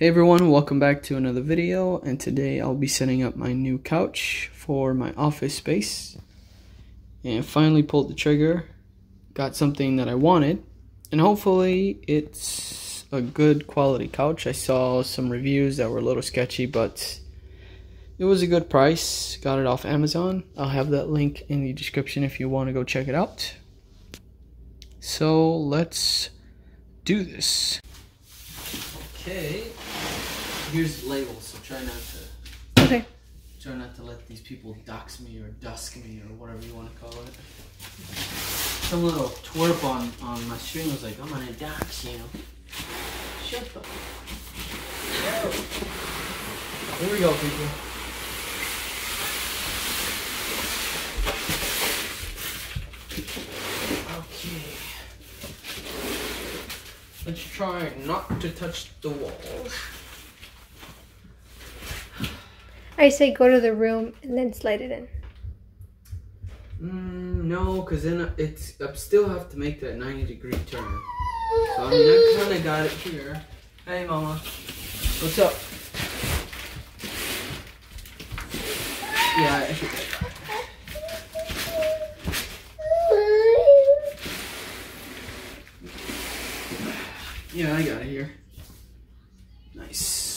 Hey everyone, welcome back to another video and today I'll be setting up my new couch for my office space and finally pulled the trigger, got something that I wanted and hopefully it's a good quality couch. I saw some reviews that were a little sketchy but it was a good price, got it off Amazon. I'll have that link in the description if you want to go check it out. So let's do this. Okay, here's labels, so try not to Okay. try not to let these people dox me or dusk me or whatever you want to call it. Some little twerp on on my stream was like, I'm gonna dox you. Shut the. Here we go, people. Okay. Let's try not to touch the walls. I say go to the room and then slide it in. Mm, no, because then it's I still have to make that 90 degree turn. So I mean, I kind of got it here. Hey, mama. What's up? Yeah, I got it here. Nice.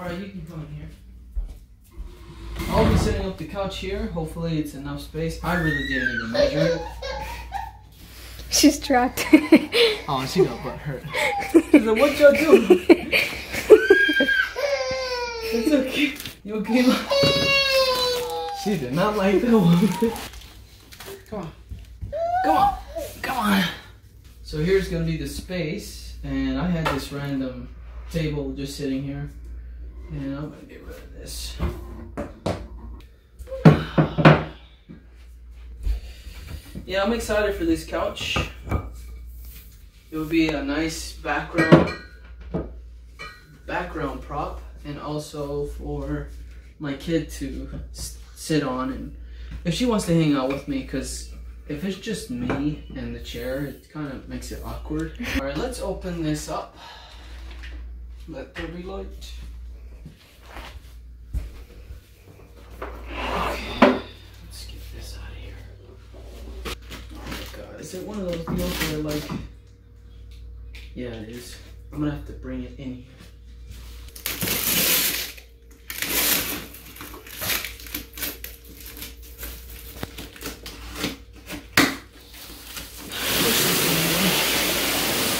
Alright, you can come in here. I'll be setting up the couch here. Hopefully, it's enough space. I really didn't even measure it. She's trapped. Oh, she got butt hurt. She's like, what y'all doing? It's okay. You okay, Mom? She did not like that one. Come on. Come on. Come on. So here's gonna be the space, and I had this random table just sitting here, and I'm gonna get rid of this. Yeah, I'm excited for this couch. It would be a nice background background prop, and also for my kid to sit on, and if she wants to hang out with me, because if it's just me and the chair, it kind of makes it awkward. All right, let's open this up. Let there be light. Okay, let's get this out of here. Oh my god, is it one of those deals where like, yeah, it is. I'm gonna have to bring it in here.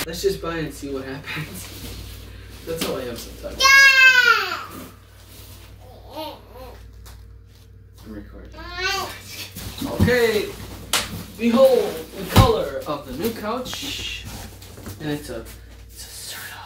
Let's just buy and see what happens. That's how I am sometimes. I'm recording. Okay, behold the color of the new couch, and it's a it's a Serta.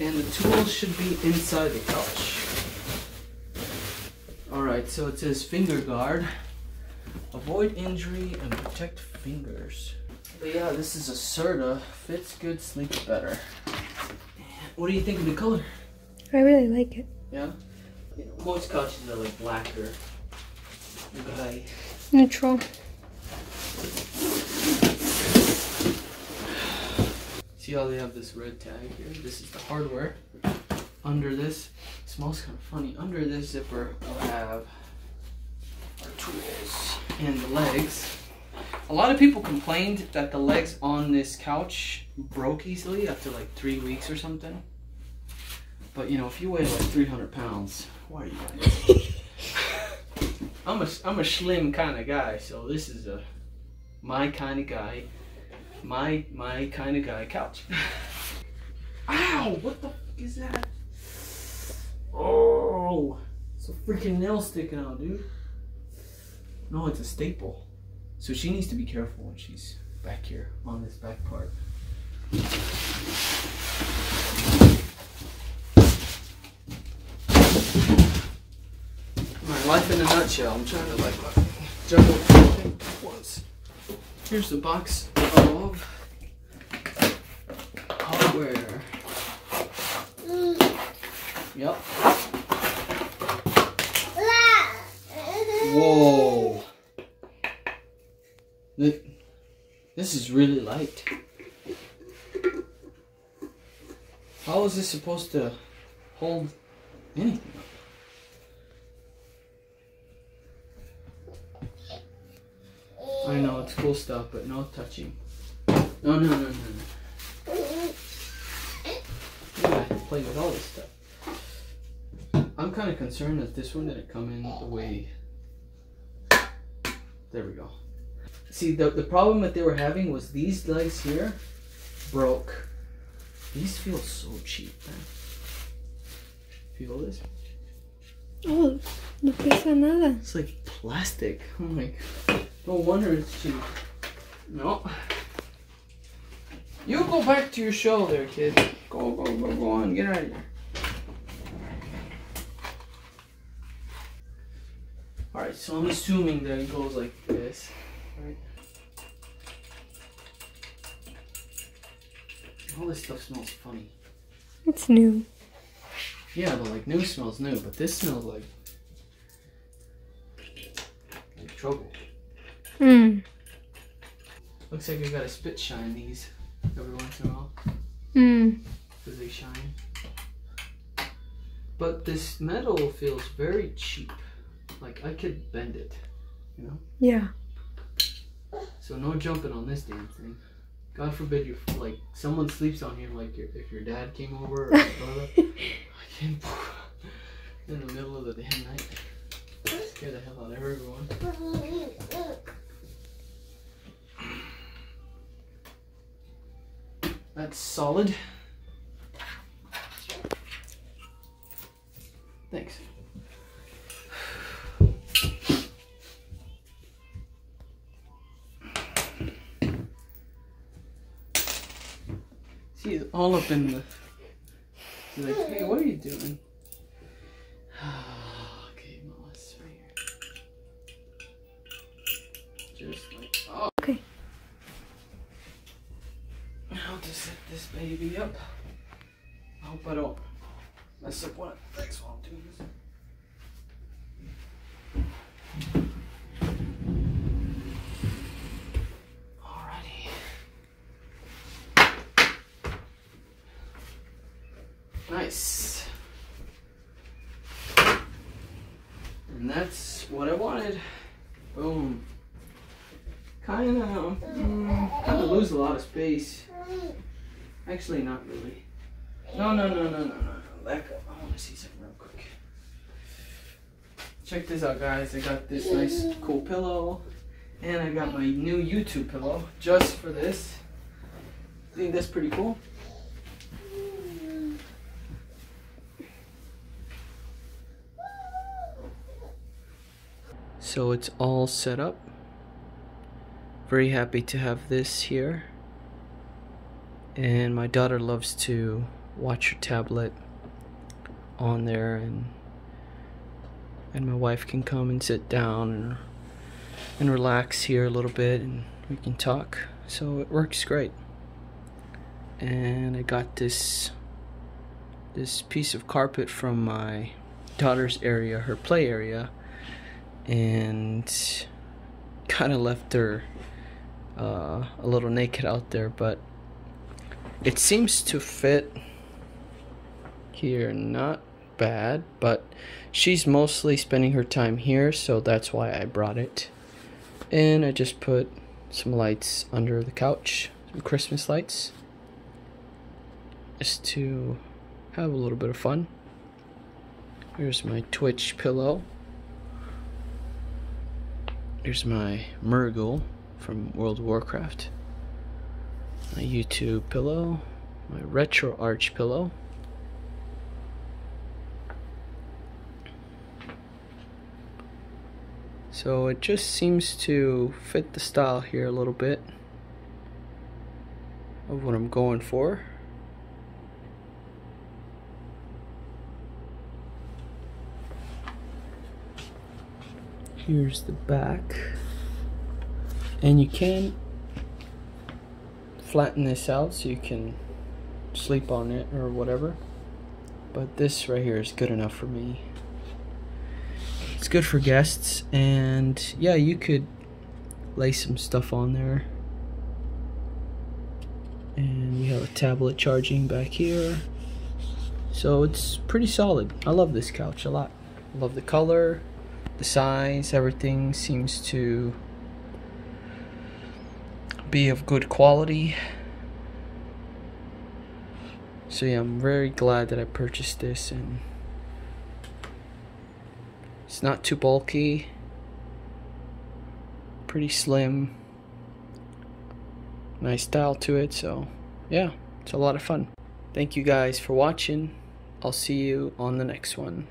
And the tools should be inside the couch. Alright, so it says finger guard. Avoid injury and protect fingers. But yeah, this is a Serta. Fits good, sleeps better. What do you think of the color? I really like it. Yeah? You know, most couches are like blacker. Gray. Neutral. See how they have this red tag here? This is the hardware. Under this, smells kind of funny. Under this zipper, we'll have our tools and the legs. A lot of people complained that the legs on this couch broke easily after like three weeks or something. But you know, if you weigh like 300 pounds, why are you guys? I'm a, I'm a slim kind of guy, so this is a my kind of guy my my kind of guy couch. Ow! What the fuck is that? Oh, it's a freaking nail sticking out, dude. No, it's a staple. So she needs to be careful when she's back here on this back part. My life in a nutshell. I'm trying to like juggle everything at once. Here's the box of hardware. Yep. Whoa. This is really light. How is this supposed to hold anything up? I know it's cool stuff, but no touching. No, no, no, no, no. Yeah, have to play with all this stuff. I'm kind of concerned that this one didn't come in the way. There we go. See, the, the problem that they were having was these legs here broke. These feel so cheap, man. Feel this? Oh, no pesa nada. It's like plastic. I'm like, no wonder it's cheap. No. You go back to your show there, kid. Go, go, go, go on. Get out of here. Alright, so I'm assuming that it goes like this. Right? All this stuff smells funny. It's new. Yeah, but like new smells new, but this smells like like trouble. Hmm. Looks like I gotta spit shine these every once in a while Hmm. because they shine. But this metal feels very cheap. Like I could bend it, you know. Yeah. So no jumping on this damn thing. God forbid you like someone sleeps on you like your, if your dad came over or brother. I can't in the middle of the damn night. Scare the hell out of everyone. That's solid. See, it's all up in the. He's like, hey, what are you doing? okay, right here. Just like, oh. Okay. How to set this baby up. I hope I don't mess up what next while I'm doing this. And that's what I wanted. Boom. Kind of, mm, kind of lose a lot of space. Actually, not really. No, no, no, no, no, no, no. Back up. I want to see something real quick. Check this out, guys. I got this nice, cool pillow, and I got my new YouTube pillow just for this. I think that's pretty cool. So it's all set up. Very happy to have this here. And my daughter loves to watch her tablet on there and and my wife can come and sit down and and relax here a little bit and we can talk. So it works great. And I got this this piece of carpet from my daughter's area, her play area, and kind of left her uh, a little naked out there, but it seems to fit here not bad, but she's mostly spending her time here, so that's why I brought it. And I just put some lights under the couch, some Christmas lights, just to have a little bit of fun. Here's my Twitch pillow. Here's my Murgle from World of Warcraft. My YouTube pillow. My RetroArch pillow. So it just seems to fit the style here a little bit of what I'm going for. Here's the back. And you can flatten this out so you can sleep on it or whatever. But this right here is good enough for me. It's good for guests and yeah, you could lay some stuff on there And we have a tablet charging back here. So it's pretty solid. I love this couch a lot. I love the color, the size, everything seems to be of good quality. So yeah, I'm very glad that I purchased this and it's not too bulky. Pretty slim. Nice style to it, so yeah, it's a lot of fun. Thank you guys for watching. I'll see you on the next one.